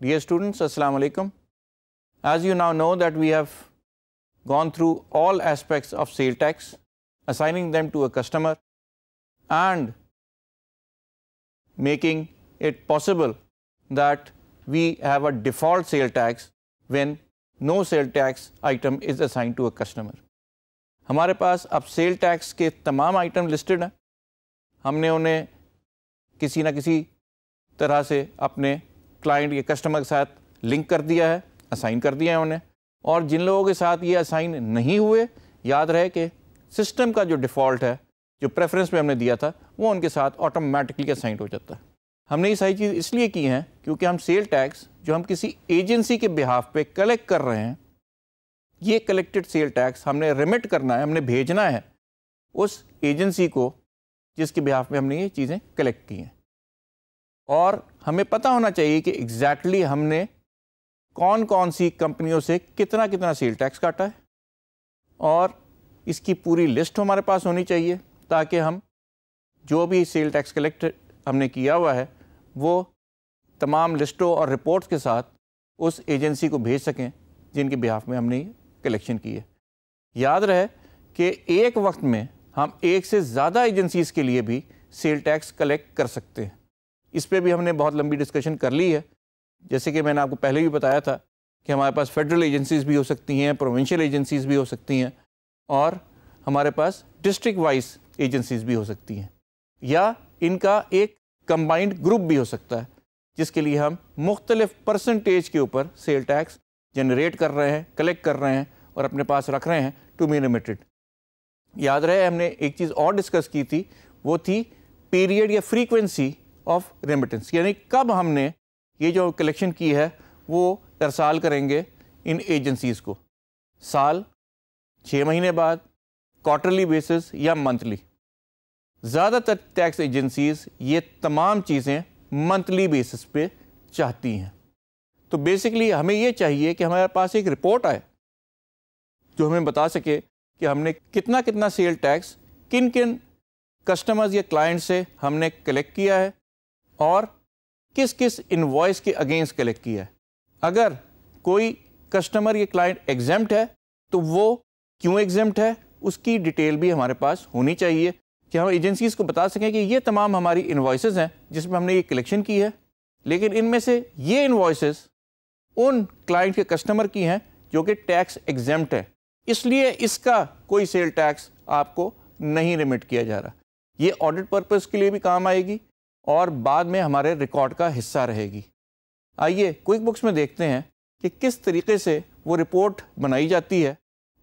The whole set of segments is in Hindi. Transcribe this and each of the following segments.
Dear students, Assalamu alaikum. As you now know that we have gone through all aspects of sale tax, assigning them to a customer and making it possible that we have a default sale tax when no sale tax item is assigned to a customer. हमारे पास अब सेल टैक्स के तमाम आइटम लिस्टेड हैं हमने उन्हें किसी न किसी तरह से अपने क्लाइंट या कस्टमर के साथ लिंक कर दिया है असाइन कर दिया है उन्हें। और जिन लोगों के साथ ये असाइन नहीं हुए, याद रहे कि सिस्टम का जो डिफ़ॉल्ट है, जो प्रेफरेंस में हमने दिया था, वो उनके साथ ऑटोमेटिकली असाइन हो जाता है। हमने ये सारी चीज़ इसलिए की हैं क्योंकि हम सेल टैक्स जो हम किसी एजेंसी के बिहाफ पे कलेक्ट कर रहे हैं, ये कलेक्टेड सेल टैक्स हमने रिमिट करना है, हमने भेजना है उस एजेंसी को जिसके बिहाफ में हमने ये चीज़ें कलेक्ट की हैं। और हमें पता होना चाहिए कि एग्जैक्टली exactly हमने कौन कौन सी कंपनियों से कितना कितना सेल टैक्स काटा है। और इसकी पूरी लिस्ट हमारे पास होनी चाहिए ताकि हम जो भी सेल टैक्स कलेक्ट हमने किया हुआ है, वो तमाम लिस्टों और रिपोर्ट्स के साथ उस एजेंसी को भेज सकें जिनके बिहाफ में हमने कलेक्शन की है। याद रहे कि एक वक्त में हम एक से ज़्यादा एजेंसीज़ के लिए भी सेल टैक्स कलेक्ट कर सकते हैं। इस पर भी हमने बहुत लंबी डिस्कशन कर ली है। जैसे कि मैंने आपको पहले भी बताया था कि हमारे पास फेडरल एजेंसीज़ भी हो सकती हैं प्रोविंशियल एजेंसीज़ भी हो सकती हैं और हमारे पास डिस्ट्रिक्ट वाइज एजेंसीज़ भी हो सकती हैं। या इनका एक कंबाइंड ग्रुप भी हो सकता है, जिसके लिए हम मुख्तलिफ़ परसेंटेज के ऊपर सेल टैक्स जनरेट कर रहे हैं कलेक्ट कर रहे हैं और अपने पास रख रहे हैं टू बी लिमिटेड याद रहे, हमने एक चीज़ और डिस्कस की थी, वो थी पीरियड या फ्रीक्वेंसी ऑफ़ रेमिटेंस यानी कब हमने ये जो कलेक्शन की है, वो अरसाल करेंगे इन एजेंसीज़ को। साल छः महीने बाद क्वार्टरली बेसिस या मंथली ज़्यादातर टैक्स एजेंसीज़ ये तमाम चीज़ें मंथली बेसिस पे चाहती हैं। तो बेसिकली हमें ये चाहिए कि हमारे पास एक रिपोर्ट आए, जो हमें बता सके कि हमने कितना कितना सेल टैक्स किन किन कस्टमर्स या क्लाइंट से हमने कलेक्ट किया है। और किस किस इन्वॉइस के अगेंस्ट कलेक्ट किया है। अगर कोई कस्टमर या क्लाइंट एग्जाम्प्ट है तो वो क्यों एग्जाम्प्ट है? उसकी डिटेल भी हमारे पास होनी चाहिए कि हम एजेंसीज़ को बता सकें कि ये तमाम हमारी इन्वॉइसेस हैं, जिसमें हमने ये कलेक्शन की है। लेकिन इनमें से ये इन्वॉइसेस उन क्लाइंट के कस्टमर की हैं जो कि टैक्स एग्जाम्प्ट है। इसलिए इसका कोई सेल टैक्स आपको नहीं रिमिट किया जा रहा। ये ऑडिट पर्पज़ के लिए भी काम आएगी। और बाद में हमारे रिकॉर्ड का हिस्सा रहेगी। आइए क्विक बुक्स में देखते हैं कि किस तरीके से वो रिपोर्ट बनाई जाती है,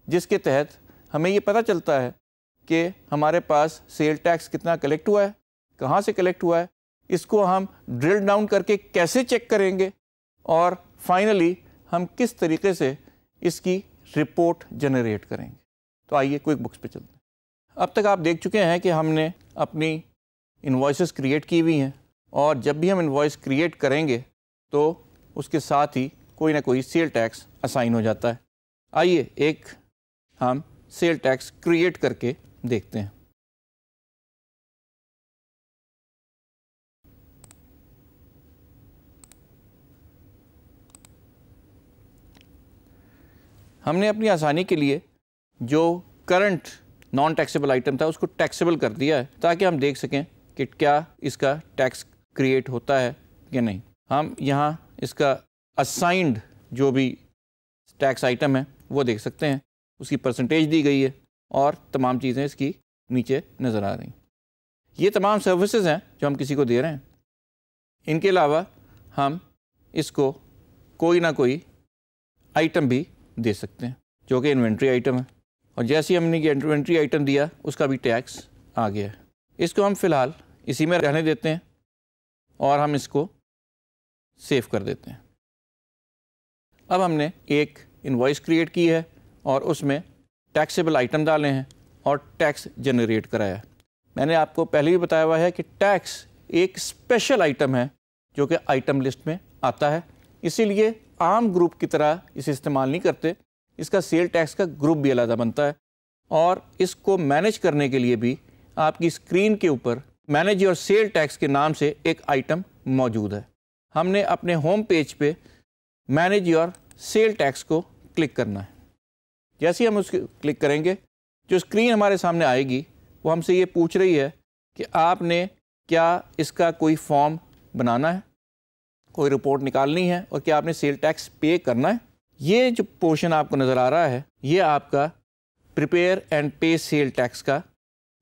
जिसके तहत हमें ये पता चलता है कि हमारे पास सेल टैक्स कितना कलेक्ट हुआ है, कहाँ से कलेक्ट हुआ है, इसको हम ड्रिल डाउन करके कैसे चेक करेंगे, और फाइनली हम किस तरीके से इसकी रिपोर्ट जनरेट करेंगे। तो आइए क्विक बुक्स पे चलते हैं। अब तक आप देख चुके हैं कि हमने अपनी इन्वॉइसेस क्रिएट की हुई हैं। और जब भी हम इन्वॉइस क्रिएट करेंगे तो उसके साथ ही कोई ना कोई सेल टैक्स असाइन हो जाता है। आइए एक हम सेल टैक्स क्रिएट करके देखते हैं। हमने अपनी आसानी के लिए जो करंट नॉन टैक्सेबल आइटम था, उसको टैक्सेबल कर दिया है, ताकि हम देख सकें कि क्या इसका टैक्स क्रिएट होता है या नहीं। हम यहाँ इसका असाइंड जो भी टैक्स आइटम है, वो देख सकते हैं। उसकी परसेंटेज दी गई है और तमाम चीज़ें इसकी नीचे नज़र आ रही ये तमाम सर्विसेज़ हैं जो हम किसी को दे रहे हैं। इनके अलावा हम इसको कोई ना कोई आइटम भी दे सकते हैं, जो कि इन्वेंट्री आइटम है। और जैसे हमने ये इन्वेंट्री आइटम दिया, उसका भी टैक्स आ गया है। इसको हम फ़िलहाल इसी में रहने देते हैं और हम इसको सेव कर देते हैं। अब हमने एक इन्वॉइस क्रिएट की है और उसमें टैक्सेबल आइटम डाले हैं और टैक्स जनरेट कराया। मैंने आपको पहले भी बताया हुआ है कि टैक्स एक स्पेशल आइटम है जो कि आइटम लिस्ट में आता है। इसीलिए आम ग्रुप की तरह इसे इस्तेमाल नहीं करते। इसका सेल टैक्स का ग्रुप भी अलग बनता है और इसको मैनेज करने के लिए भी आपकी स्क्रीन के ऊपर मैनेज योर सेल टैक्स के नाम से एक आइटम मौजूद है। हमने अपने होम पेज पे मैनेज योर सेल टैक्स को क्लिक करना है। जैसे ही हम उस क्लिक करेंगे, जो स्क्रीन हमारे सामने आएगी, वो हमसे ये पूछ रही है कि आपने क्या इसका कोई फॉर्म बनाना है? कोई रिपोर्ट निकालनी है और क्या आपने सेल टैक्स पे करना है? ये जो पोर्शन आपको नज़र आ रहा है, ये आपका prepare and pay sale tax का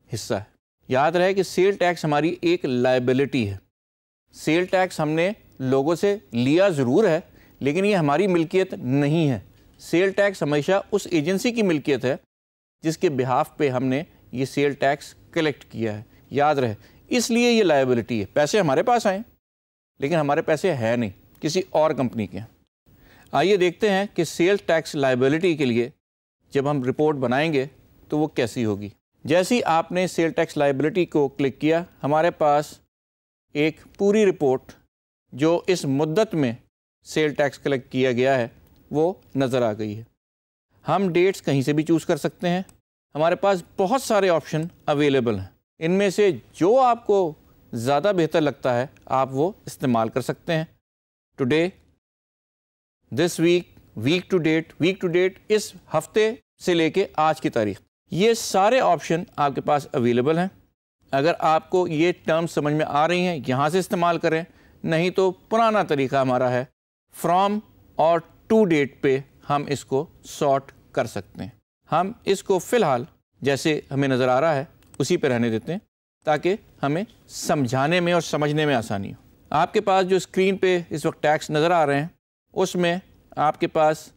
हिस्सा है। याद रहे कि सेल टैक्स हमारी एक लाइबिलिटी है। सेल टैक्स हमने लोगों से लिया ज़रूर है, लेकिन ये हमारी मिल्कियत नहीं है। सेल टैक्स हमेशा उस एजेंसी की मिल्कियत है, जिसके बिहाफ पे हमने ये सेल टैक्स कलेक्ट किया है। याद रहे, इसलिए ये लाइबिलिटी है। पैसे हमारे पास आए, लेकिन हमारे पैसे है नहीं, किसी और कंपनी के। आइए देखते हैं कि सेल टैक्स लाइबिलिटी के लिए जब हम रिपोर्ट बनाएँगे तो वो कैसी होगी। जैसी आपने सेल टैक्स लाइबिलिटी को क्लिक किया, हमारे पास एक पूरी रिपोर्ट जो इस मुद्दत में सेल टैक्स कलेक्ट किया गया है, वो नज़र आ गई है। हम डेट्स कहीं से भी चूज़ कर सकते हैं। हमारे पास बहुत सारे ऑप्शन अवेलेबल हैं। इनमें से जो आपको ज़्यादा बेहतर लगता है, आप वो इस्तेमाल कर सकते हैं। Today this week week to date week to date इस हफ़्ते से लेके आज की तारीख। ये सारे ऑप्शन आपके पास अवेलेबल हैं। अगर आपको ये टर्म समझ में आ रही हैं, यहाँ से इस्तेमाल करें, नहीं तो पुराना तरीका हमारा है। फ्रॉम और टू डेट पे हम इसको सॉर्ट कर सकते हैं। हम इसको फ़िलहाल, जैसे हमें नज़र आ रहा है, उसी पर रहने देते हैं, ताकि हमें समझाने में और समझने में आसानी हो। आपके पास जो स्क्रीन पे इस वक्त टैक्स नज़र आ रहे हैं, उसमें आपके पास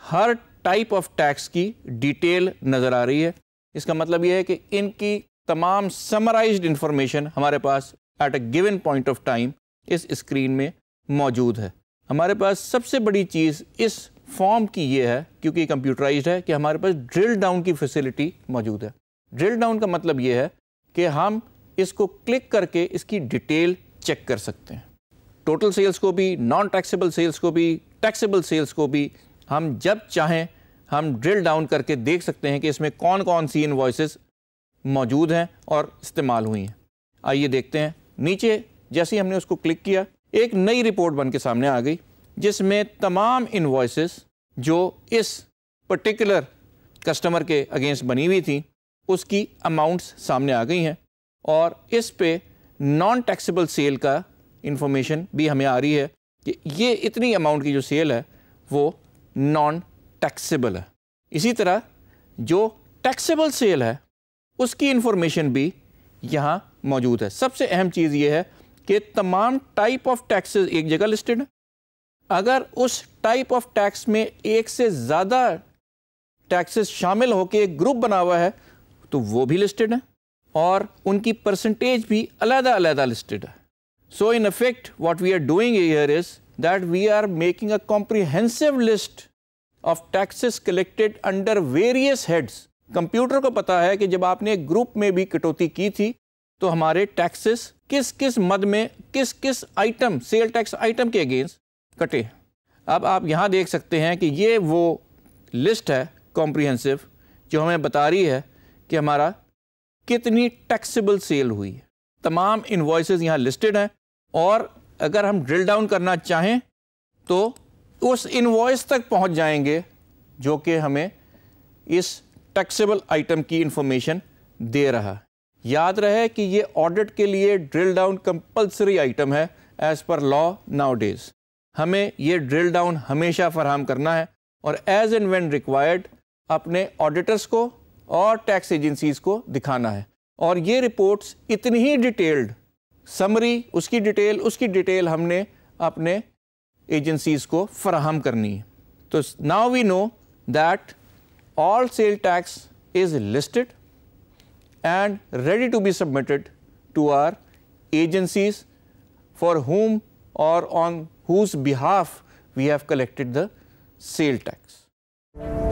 हर टाइप ऑफ़ टैक्स की डिटेल नज़र आ रही है। इसका मतलब यह है कि इनकी तमाम समराइज्ड इंफॉर्मेशन हमारे पास at a given point of time इस स्क्रीन में मौजूद है। हमारे पास सबसे बड़ी चीज़ इस फॉर्म की ये है, क्योंकि कंप्यूटराइज है, कि हमारे पास ड्रिल डाउन की फैसिलिटी मौजूद है। ड्रिल डाउन का मतलब ये है कि हम इसको क्लिक करके इसकी डिटेल चेक कर सकते हैं। टोटल सेल्स को भी नॉन टैक्सेबल सेल्स को भी टैक्सेबल सेल्स को भी हम जब चाहें, हम ड्रिल डाउन करके देख सकते हैं कि इसमें कौन कौन सी इन्वॉइसेस मौजूद हैं और इस्तेमाल हुई हैं। आइए देखते हैं। नीचे, जैसे ही हमने उसको क्लिक किया, एक नई रिपोर्ट बन के सामने आ गई, जिसमें तमाम इन्वॉइसेस जो इस पर्टिकुलर कस्टमर के अगेंस्ट बनी हुई थी, उसकी अमाउंट्स सामने आ गई हैं और इस पे नॉन टैक्सेबल सेल का इंफॉर्मेशन भी हमें आ रही है कि ये इतनी अमाउंट की जो सेल है, वो नॉन टैक्सेबल है। इसी तरह, जो टैक्सेबल सेल है, उसकी इंफॉर्मेशन भी यहाँ मौजूद है। सबसे अहम चीज़ ये है कि तमाम टाइप ऑफ़ टैक्सेस एक जगह लिस्टेड है। अगर उस टाइप ऑफ़ टैक्स में एक से ज़्यादा टैक्सेस शामिल होकर एक ग्रुप बना हुआ है तो वो भी लिस्टेड है और उनकी परसेंटेज भी अलहदा अलहदा लिस्टेड है। So in effect what we are doing here is that we are making a comprehensive list of taxes collected under various heads computer को पता है कि जब आपने एक ग्रुप में भी कटौती की थी तो हमारे टैक्सेस किस किस मद में किस किस आइटम सेल टैक्स आइटम के अगेंस्ट कटे अब आप यहाँ देख सकते हैं कि ये वो लिस्ट है कॉम्प्रिहेंसिव जो हमें बता रही है कि हमारा कितनी टैक्सेबल सेल हुई है। तमाम इन्वॉइसेस यहाँ लिस्टेड हैं और अगर हम ड्रिल डाउन करना चाहें तो उस इन्वॉइस तक पहुँच जाएँगे जो कि हमें इस टैक्सेबल आइटम की इंफॉर्मेशन दे रहा याद रहे कि ये ऑडिट के लिए ड्रिल डाउन कंपलसरी आइटम है as per law nowadays हमें ये ड्रिल डाउन हमेशा फराहम करना है और एज एंड वेन रिक्वायर्ड अपने ऑडिटर्स को और टैक्स एजेंसीज को दिखाना है। और ये रिपोर्ट्स इतनी ही डिटेल्ड समरी उसकी डिटेल उसकी डिटेल हमने अपने एजेंसीज को फराहम करनी है तो now we know that all sale tax is listed and ready to be submitted to our agencies for whom और on whose behalf we have collected the sale tax Thank.